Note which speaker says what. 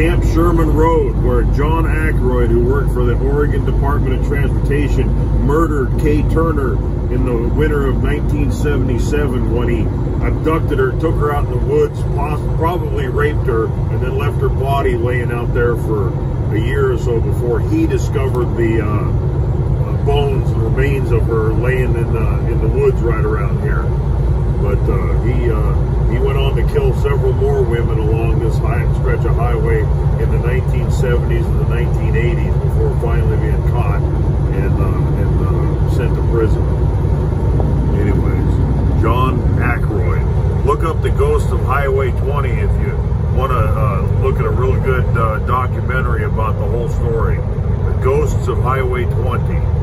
Speaker 1: Camp Sherman Road, where John Ackroyd, who worked for the Oregon Department of Transportation, murdered Kaye Turner in the winter of 1977 when he abducted her, took her out in the woods, probably raped her, and then left her body laying out there for a year or so before he discovered the uh, uh, bones and remains of her laying in the, in the woods right around here. But uh, he uh, he went on to kill several more women along high, highway in the 1970s and the 1980s before finally being caught and uh, and uh, sent to prison. Anyways, John Ackroyd. Look up the Ghost of Highway 20 if you want to uh, look at a really good documentary about the whole story. The Ghosts of Highway 20.